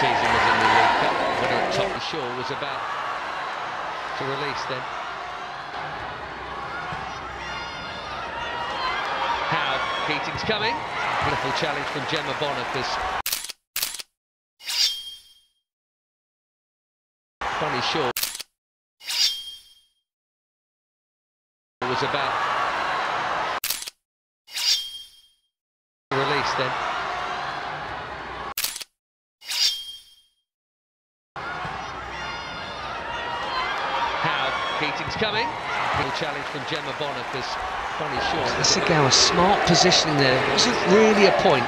season was in the League Cup. Winner at Tottenham Shore was about to release then. How Keating's coming. Wonderful challenge from Gemma Bonner Bunny Shaw was about to release then. How Keating's coming. Little challenge from Gemma Bonner because Bunny Shaw. Hasegawa, smart positioning there. It Wasn't really a point.